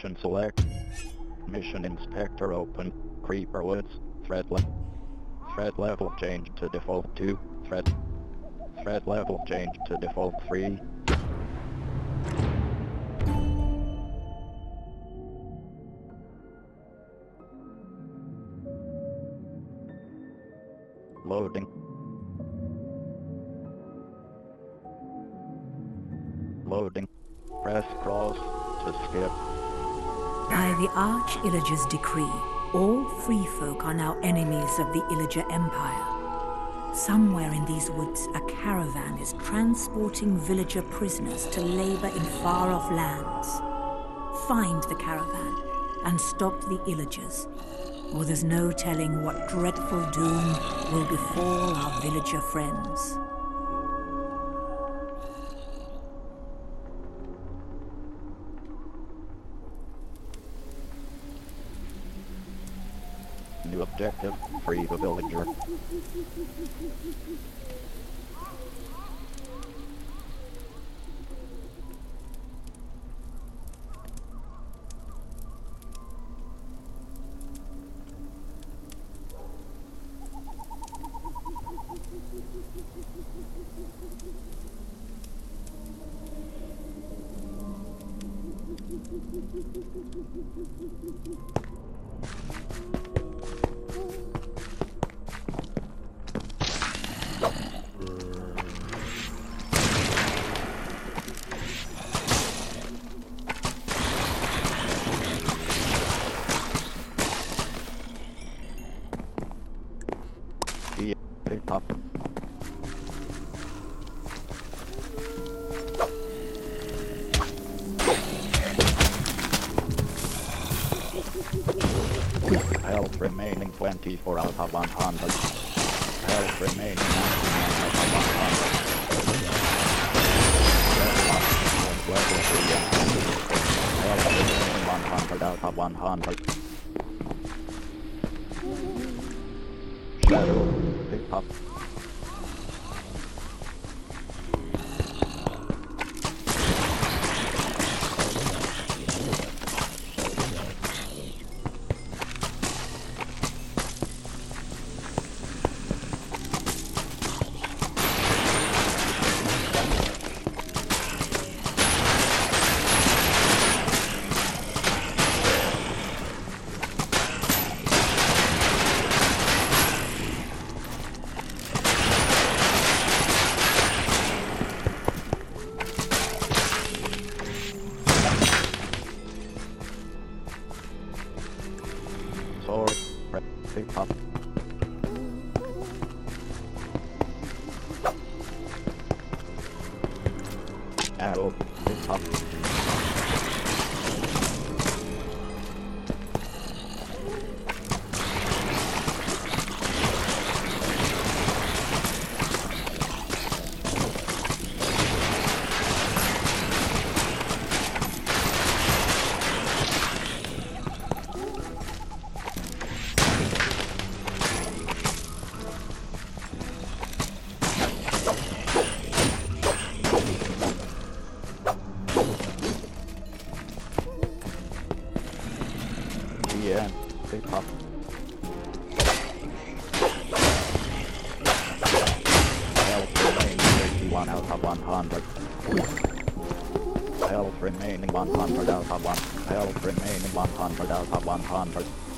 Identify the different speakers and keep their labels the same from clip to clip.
Speaker 1: Mission select. Mission inspector open. Creeper Woods, threat level. Threat level changed to default 2. Threat. Threat level changed to default 3. Loading.
Speaker 2: The Illager's decree, all free folk are now enemies of the Illager Empire. Somewhere in these woods, a caravan is transporting villager prisoners to labor in far off lands. Find the caravan and stop the Illagers, or there's no telling what dreadful doom will befall our villager friends.
Speaker 1: Objective, free the villager. P4 Alpha 100. Help remaining Alpha 100. Help remaining 100 Alpha 100. 81 out of 100. Health remaining 100 out of 1. Health remaining 100 out of 100.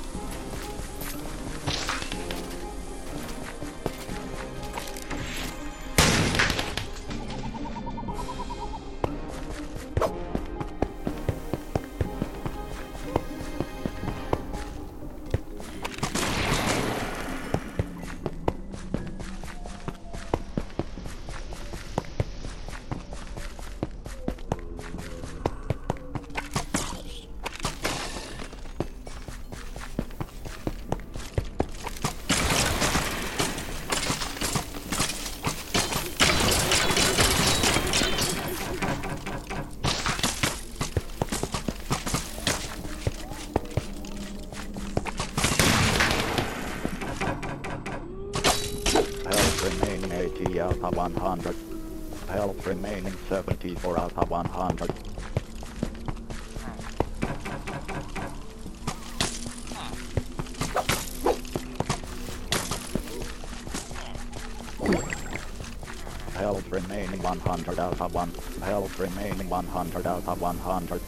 Speaker 1: 70 Alpha 100. Help remaining 70 for Alpha 100. Health remaining 100 Alpha 1. Health remaining 100 Alpha 100.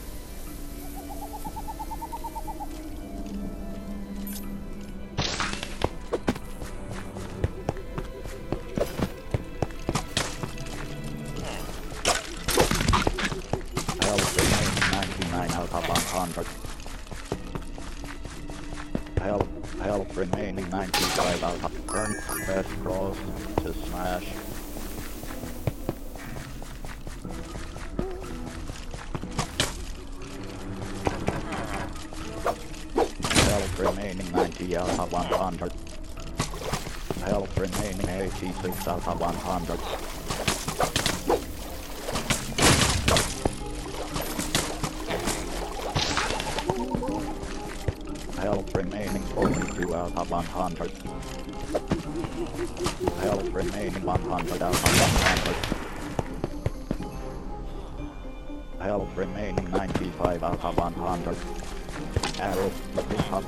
Speaker 1: Health remaining 42 out of 100. Health remaining 100 out of 100. Health remaining 95 out of 100. Arrow, up.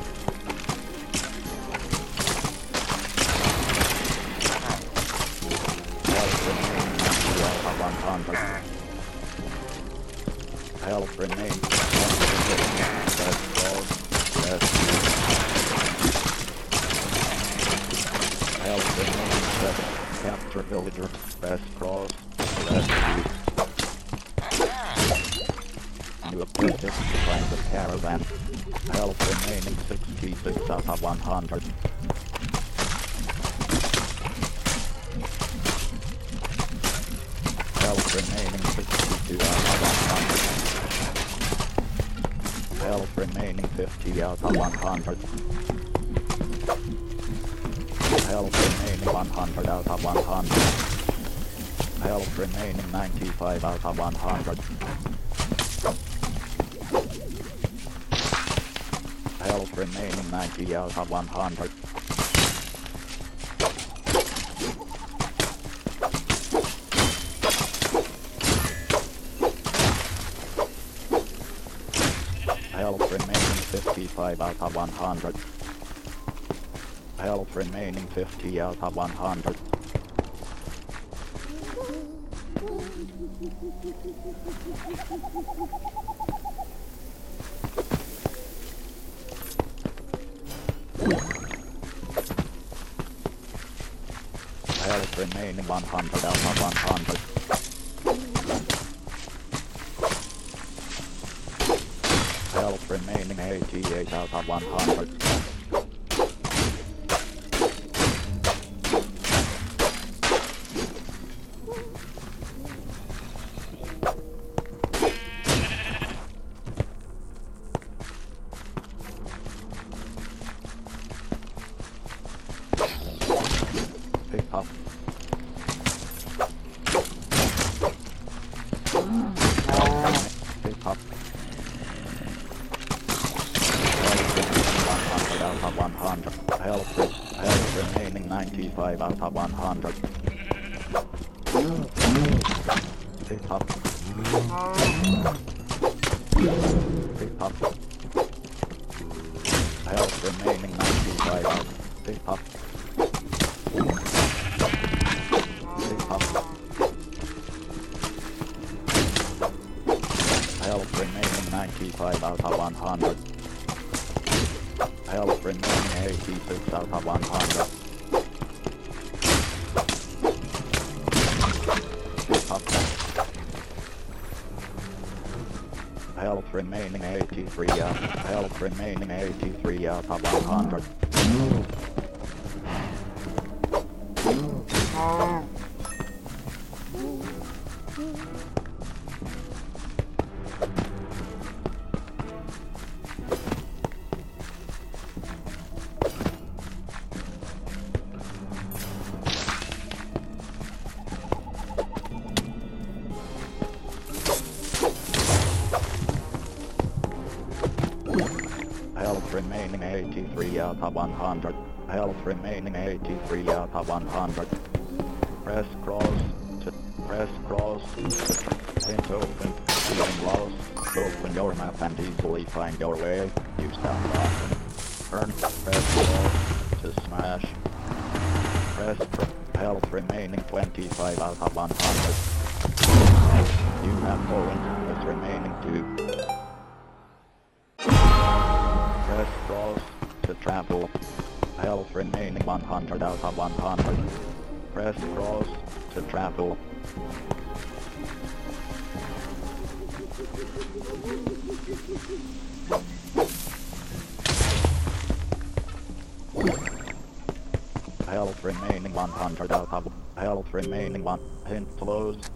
Speaker 1: health remaining 50 out of 100. Health remaining 100 out of 100. Health remaining 95 out of 100. Health remaining 90 out of 100. 5 out of 100. Health remaining 50 out of 100. remaining 83 up. Health remaining 83 uh, up. Up 100. Of 100. You have no interest remaining 2. Press cross to travel. Health remaining 100 out of 100. Press cross to travel. Health remaining 100 out of health remaining 1 hint closed.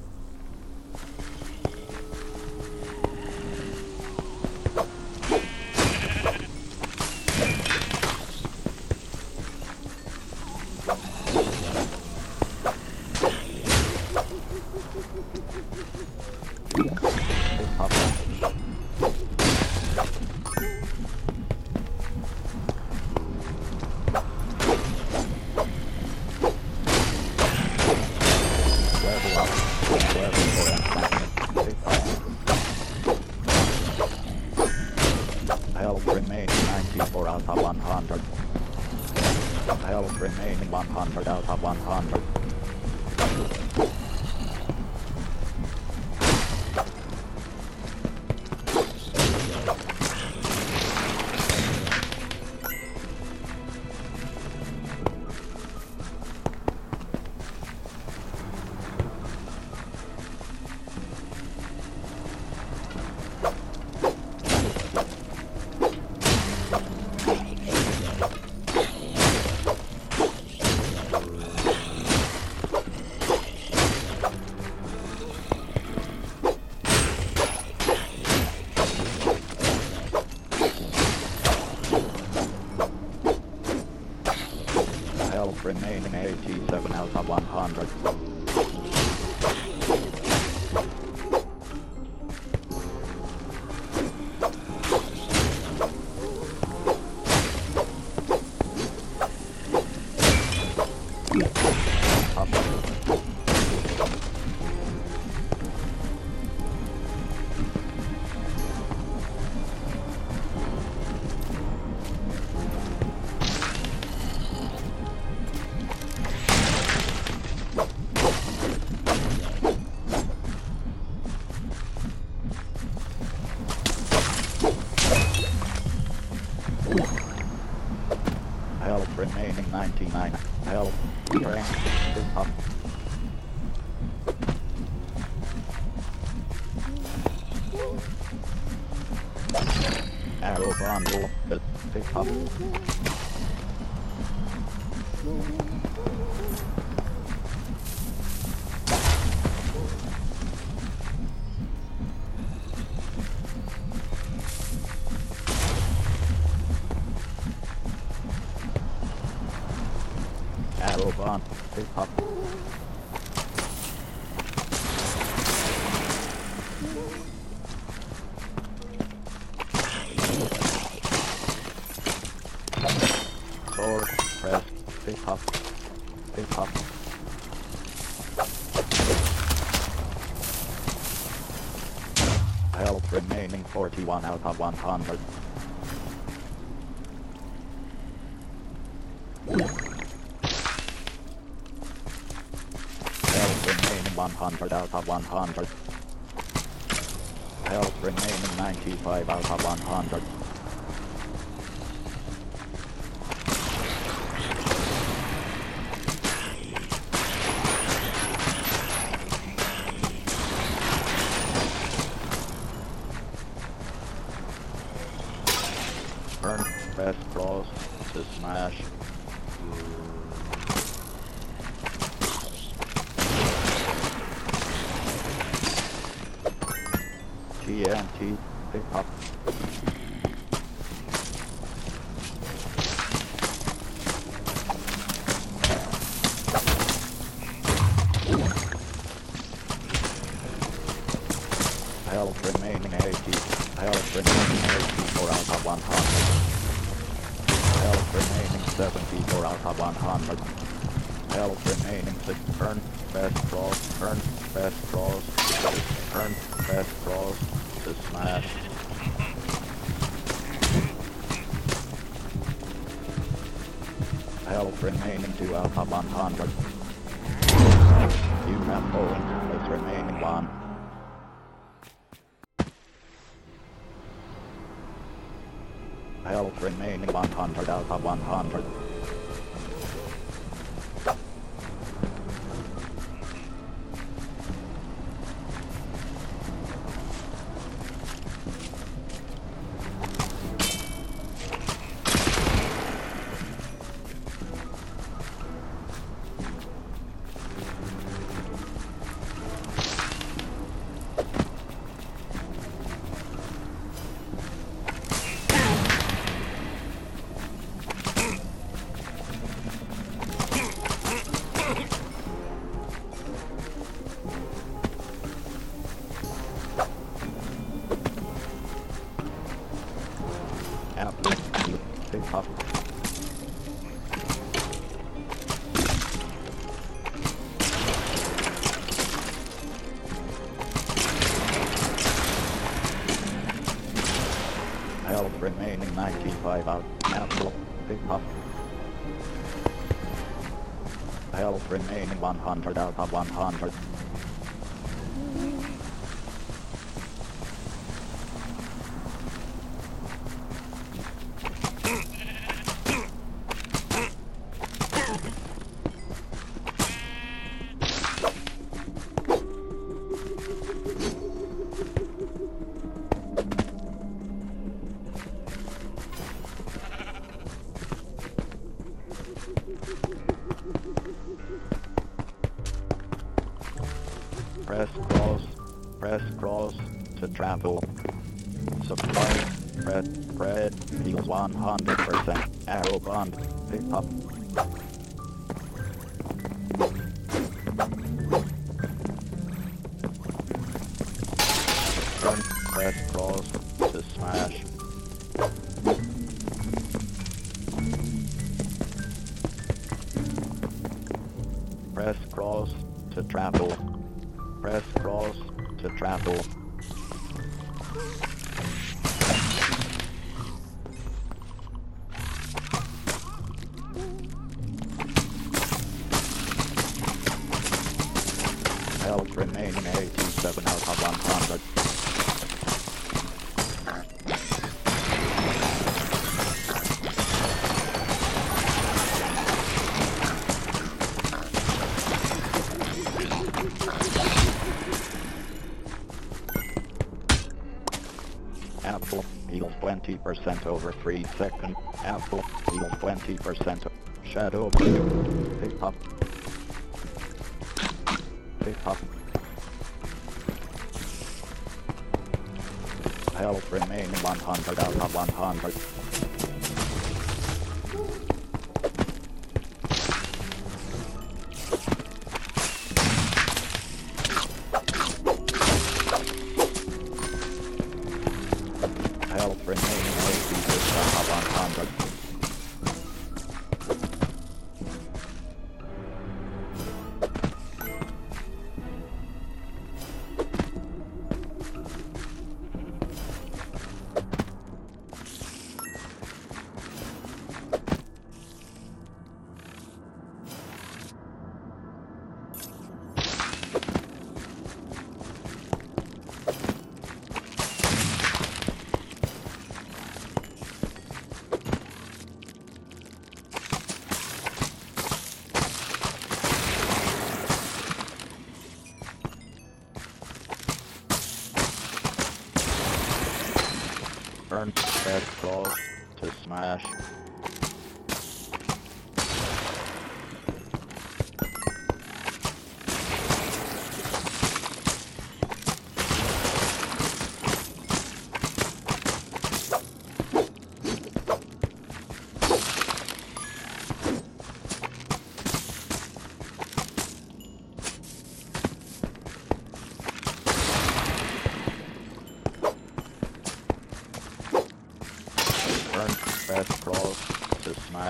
Speaker 1: 94 out of 100. Health remaining 100 out of 100. Health Arrow bundle pick up. Sword, press, pick up, pick up. Health remaining 41 out of 100. Health remaining 100 out of 100. Health remaining 95 out of 100. Burn, press, cross, to smash. TNT, pick up. Health remaining 100 out of 100. Travel. Supply, red, red, equals 100%. Arrow bond, pick up. Health remaining 87 out of 100. Apple, heals 20% over 3 seconds. Apple, heals 20%. Shadow. Pick up. Up. Health remaining 100 out of 100.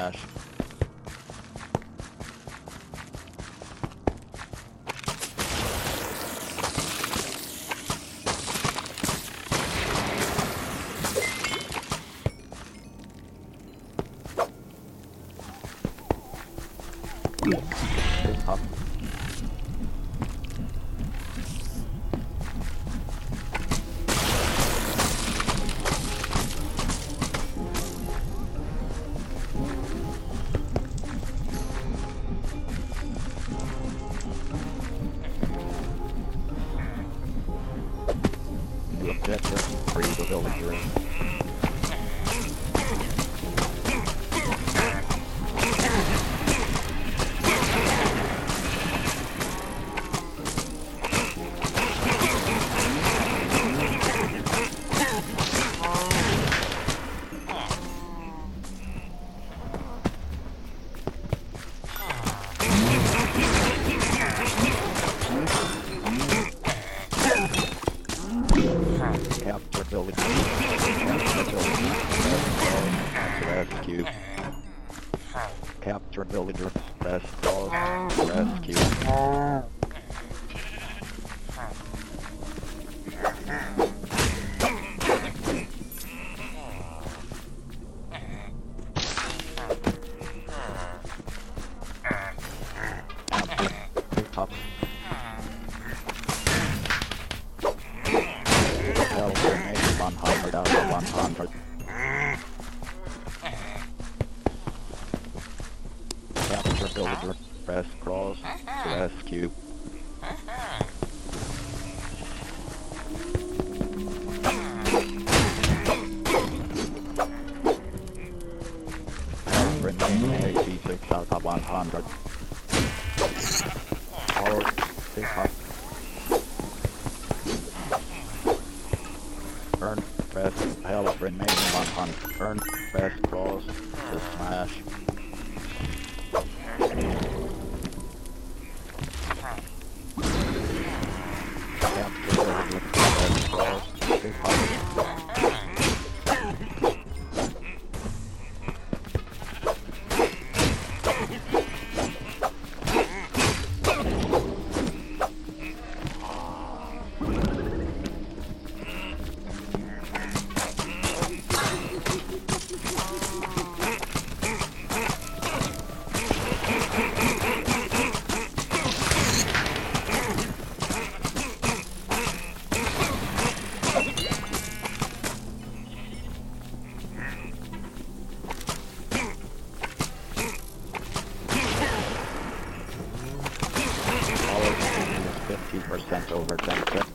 Speaker 1: To 86 out of 100. 50% over. 10 Pick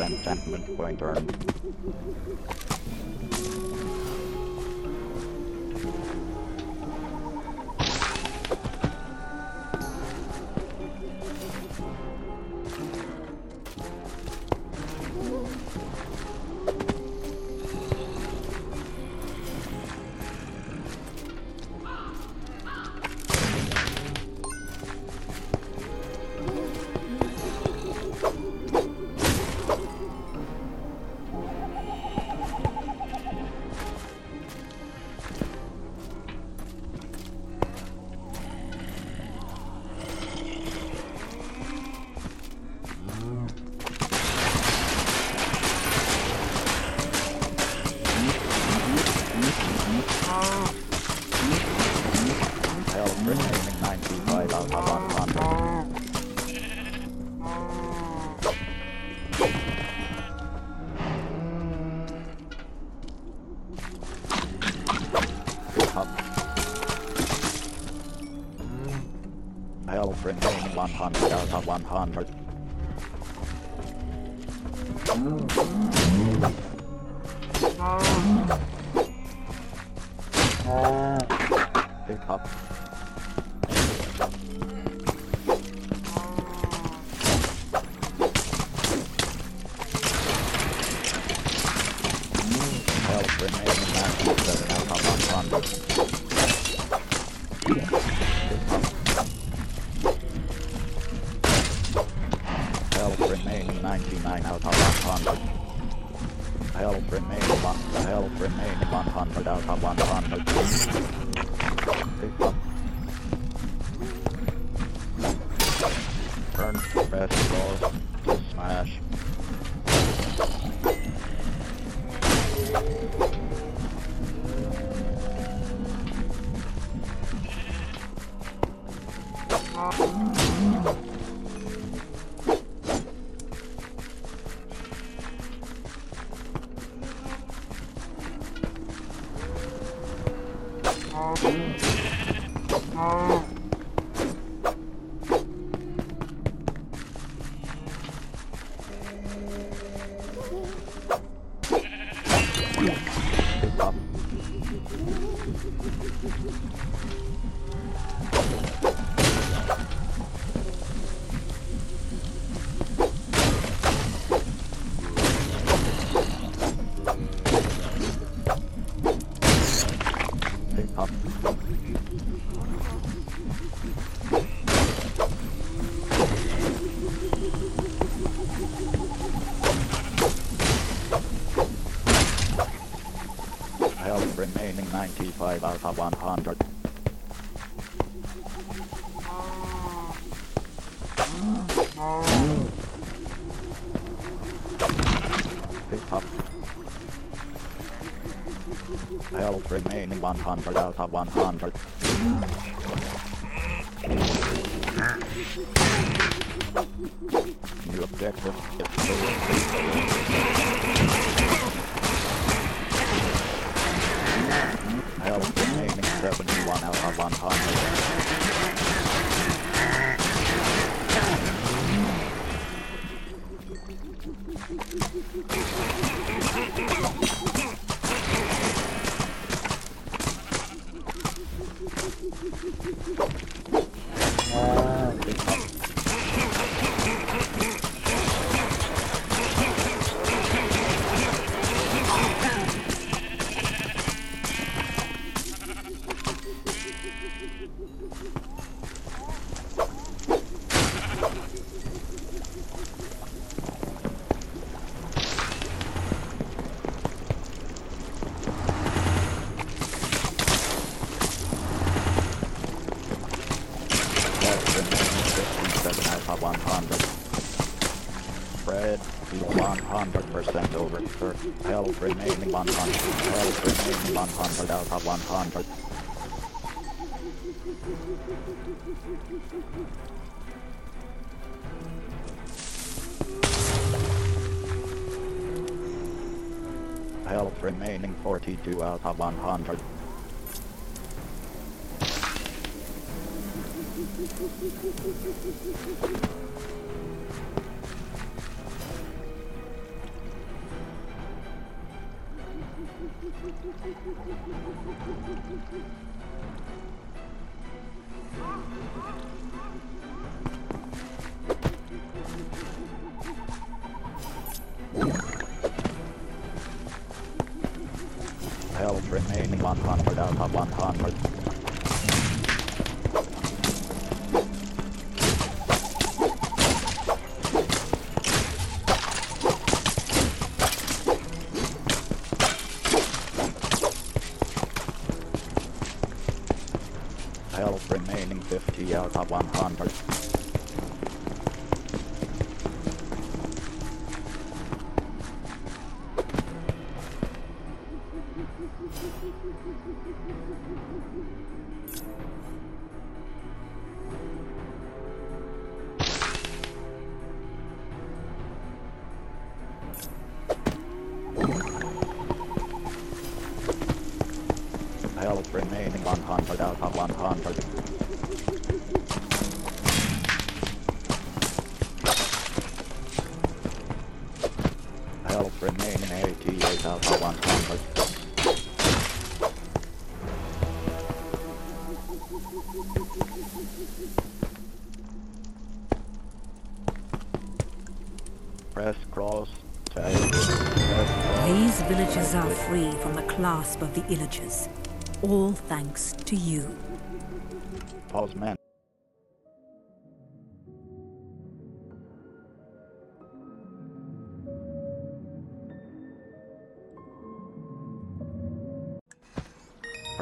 Speaker 1: level 5 enchantment point Remaining 100 out of 100. Pick Let's go. Remaining 95 out of 100. Pick up. Health remaining 100 out of 100. New objective. Health remaining 71 out of 100. Pick Health remaining 57 out of 100. Fred, 100% over. Remaining 100. Health remaining 100 out of 100. Health remaining 42 out of 100. Health 88 out of 100. Press cross. Tab. Press cross.
Speaker 2: These villages are free from the clasp of the Illagers. All thanks to you.
Speaker 1: Pause man.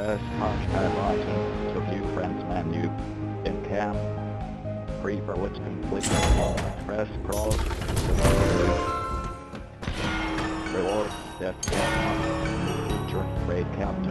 Speaker 1: Press touchpad button to view friends menu. In camp. free for was complete. Press cross. Reward. Death camp. Feature. Raid captain.